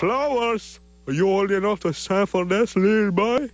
Flowers, are you old enough to sample this, little boy?